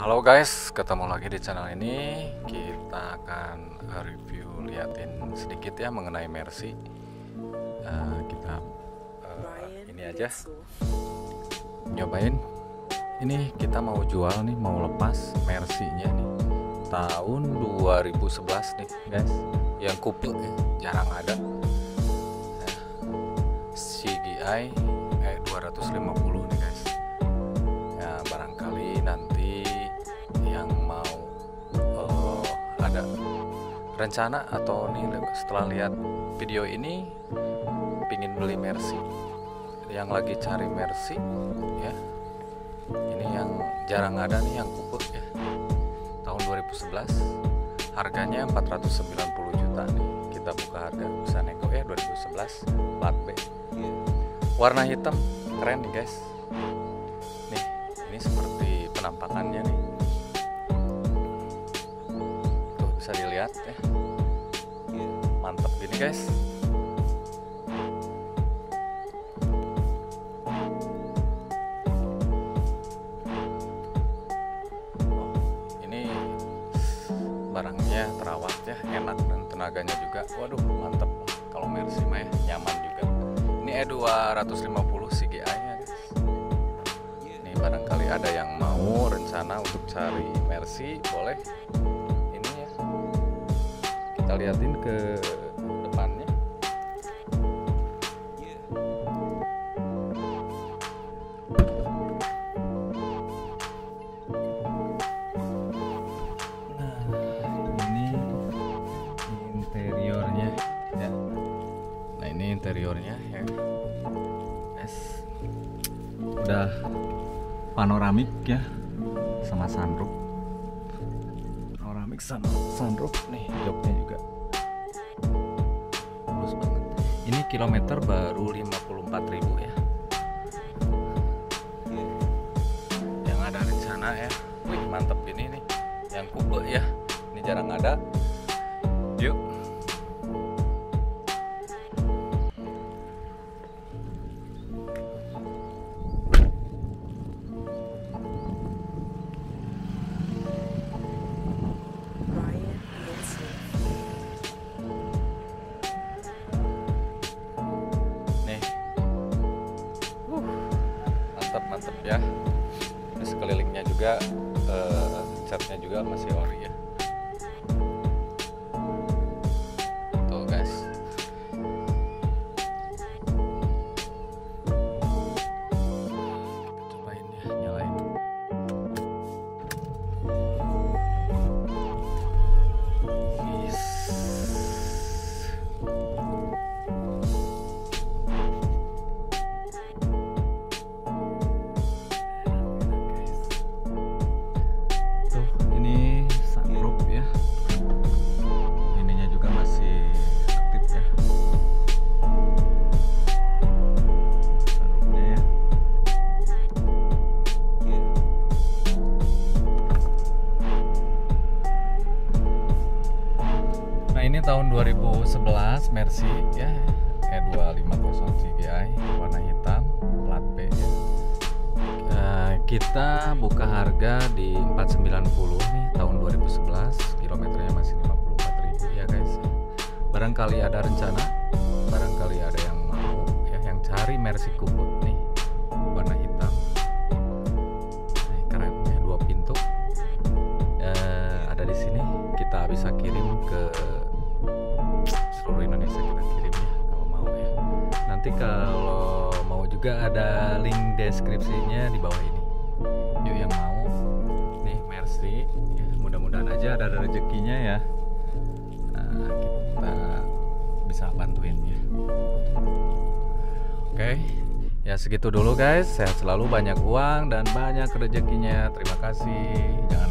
Halo guys, ketemu lagi di channel ini. Kita akan review liatin sedikit ya mengenai Mercy. Uh, kita uh, ini aja nyobain. Ini kita mau jual nih, mau lepas Mercy-nya nih. Tahun 2011 nih guys. Yang couple ya, jarang ada. Nah, CGI eh 250 rencana atau nih setelah lihat video ini pingin beli Mercy. Yang lagi cari Mercy ya. Ini yang jarang ada nih yang kuput ya. Tahun 2011 harganya 490 juta nih. Kita buka harga bisa nego ya 2011 plat B. Warna hitam keren nih guys. Nih ini seperti penampakannya nih bisa dilihat ya mantap gini guys. Oh, ini barangnya terawat ya enak dan tenaganya juga. Waduh mantap kalau Mercy mah ya nyaman juga. Ini E250 CGI ya guys. Ini barangkali ada yang mau rencana untuk cari Mercy boleh kita liatin ke depannya. Nah ini interiornya. Ya. Nah ini interiornya ya. Yes udah panoramik ya sama sunroof. Panoramik sama sunroof nih joknya kilometer baru 54.000 ya. Yang ada rencana ya. Wih mantep ini nih. Yang kube ya. Ini jarang ada. Yuk mantap mantap ya. Sekelilingnya juga eh, catnya juga masih ori ya Nah, ini tahun 2011 Mercy ya. E250 CGI warna hitam, plat B ya. Eh, kita buka harga di 490 nih tahun 2011 kilometernya masih 54.000 ya guys barangkali ada rencana barangkali ada yang mau ya yang cari Mercy Kubut nih nanti kalau mau juga ada link deskripsinya di bawah ini. Yuk yang mau. Nih Mercy. Ya, mudah-mudahan aja ada rezekinya ya. Nah, kita bisa bantuin ya. Oke. Ya segitu dulu guys. Sehat selalu banyak uang dan banyak rezekinya. Terima kasih. Jangan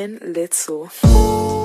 Ken Little.